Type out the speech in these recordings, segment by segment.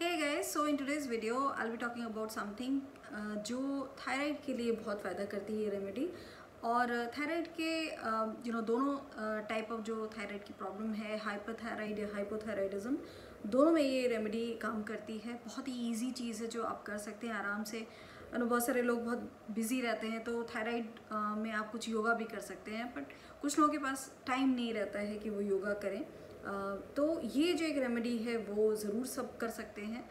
Guys, so in today's video I'll be talking about something uh, जो thyroid के लिए बहुत फ़ायदा करती है ये रेमेडी और थायराइड के यू नो दोनों टाइप ऑफ़ जो थायराइड की प्रॉब्लम है हाइपरथायराइड या हाइपोथायराइडिज्म दोनों में ये रेमेडी काम करती है। बहुत ही इजी चीज़ है जो आप कर सकते हैं आराम से। नो बहुत सारे लोग बहुत बिज़ी रहते हैं तो थायराइड में आप कुछ योगा भी कर सकते हैं बट कुछ लोगों के पास टाइम नहीं रहता है कि वो योगा करें। तो ये जो एक रेमेडी है, वो ज़रूर सब कर सकते हैं।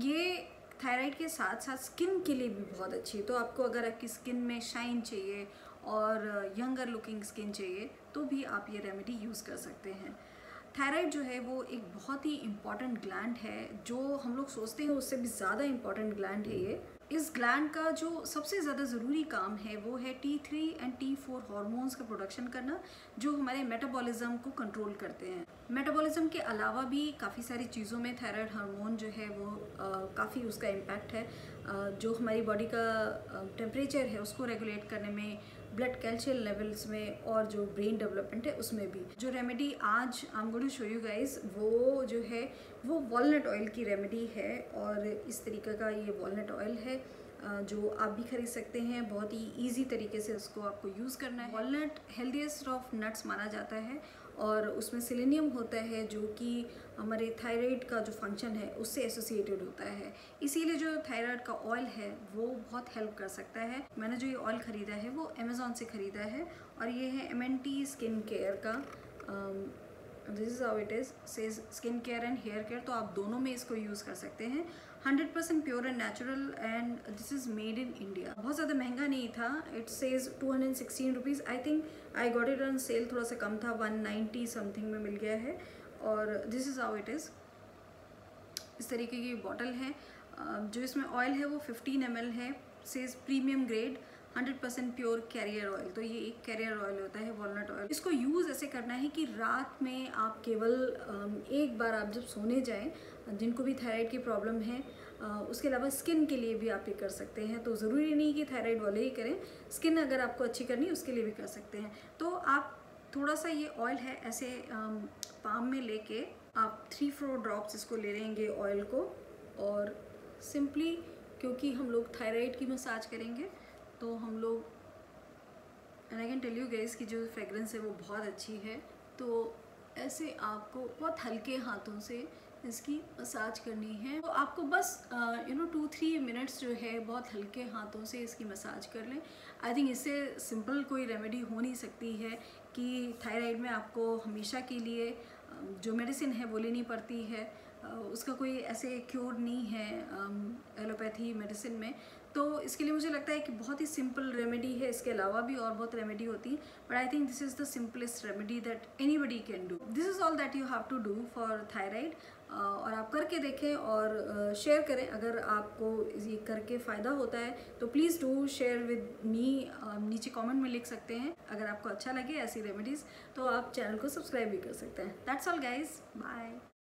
ये थायराइड के साथ साथ स्किन के लिए भी बहुत अच्छी है। तो आपको अगर आपकी स्किन में शाइन चाहिए और यंगर लुकिंग स्किन चाहिए तो भी आप ये रेमेडी यूज़ कर सकते हैं। थायराइड जो है, वो एक बहुत ही इंपॉर्टेंट ग्लैंड है, जो हम लोग सोचते हैं उससे भी ज़्यादा इंपॉर्टेंट ग्लैंड है ये। इस ग्लैंड का जो सबसे ज़्यादा ज़रूरी काम है वो है T three and T four hormones का प्रोडक्शन करना जो हमारे मेटाबॉलिज्म को कंट्रोल करते हैं। मेटाबॉलिज्म के अलावा भी काफ़ी सारी चीज़ों में थायराइड हार्मोन जो है वो काफ़ी उसका इम्पैक्ट है। आ, जो हमारी बॉडी का टेम्परेचर है उसको रेगुलेट करने में ब्लड कैल्शियम लेवल्स में और जो ब्रेन डेवलपमेंट है उसमें भी। जो रेमेडी आज I am show you guys वो जो है वो वॉलनट ऑयल की रेमेडी है और इस तरीके का ये वॉलनट ऑयल है। जो आप भी खरीद सकते हैं, बहुत ही इजी तरीके से उसको आपको यूज़ करना है। वॉलनट हेल्दीस्ट ऑफ़ नट्स माना जाता है और उसमें सिलेनियम होता है जो कि हमारे थायराइड का जो फ़ंक्शन है, उससे एसोसिएटेड होता है। इसीलिए जो थायराइड का ऑयल है, वो बहुत हेल्प कर सकता है। मैंने जो ये ऑयल ख़रीदा है, वो अमेज़ोन से ख़रीदा है और ये है MNT स्किन केयर का this is how it is says skin care and hair care तो आप दोनों में इसको यूज़ कर सकते हैं। Hundred percent pure and natural and this is made in India बहुत ज़्यादा महँगा नहीं था। It says two hundred sixteen rupees I think I got it on sale थोड़ा सा कम था। वन नाइन्टी समथिंग में मिल गया है। और this is how it is इस तरीके की बॉटल है। जो इसमें ऑयल है वो फिफ्टीन एम है। Says premium grade hundred percent pure carrier oil तो ये एक कैरियर ऑयल होता है वॉलनट ऑयल इसको यूज़ ऐसे करना है कि रात में आप केवल एक बार आप जब सोने जाएँ, जिनको भी थायराइड की प्रॉब्लम है उसके अलावा स्किन के लिए भी आप ये कर सकते हैं। तो ज़रूरी नहीं कि थायराइड वाले ही करें स्किन अगर आपको अच्छी करनी है, उसके लिए भी कर सकते हैं। तो आप थोड़ा सा ये ऑयल है, ऐसे पाम में लेके आप थ्री फोर ड्रॉप्स इसको ले लेंगे ऑयल को, और सिंपली क्योंकि हम लोग थायराइड की मसाज करेंगे तो हम लोग and I can tell you guess की जो फ्रेगरेंस है वो बहुत अच्छी है। तो ऐसे आपको बहुत हल्के हाथों से इसकी मसाज करनी है। तो आपको बस you know two three minutes जो है बहुत हल्के हाथों से इसकी मसाज कर लें। आई थिंक इससे सिंपल कोई रेमेडी हो नहीं सकती है कि थायराइड में आपको हमेशा के लिए जो मेडिसिन है वो लेनी पड़ती है। उसका कोई ऐसे क्योर नहीं है एलोपैथी मेडिसिन में। तो इसके लिए मुझे लगता है कि बहुत ही सिंपल रेमेडी है, इसके अलावा भी और बहुत रेमेडी होती है। But I think this is the simplest remedy that any buddy can do this is all that you have to do for thyroid और आप करके देखें और शेयर करें। अगर आपको ये करके फ़ायदा होता है तो please do share with me नीचे कमेंट में लिख सकते हैं, अगर आपको अच्छा लगे ऐसी रेमेडीज़ तो आप चैनल को सब्सक्राइब भी कर सकते हैं। That's all guys bye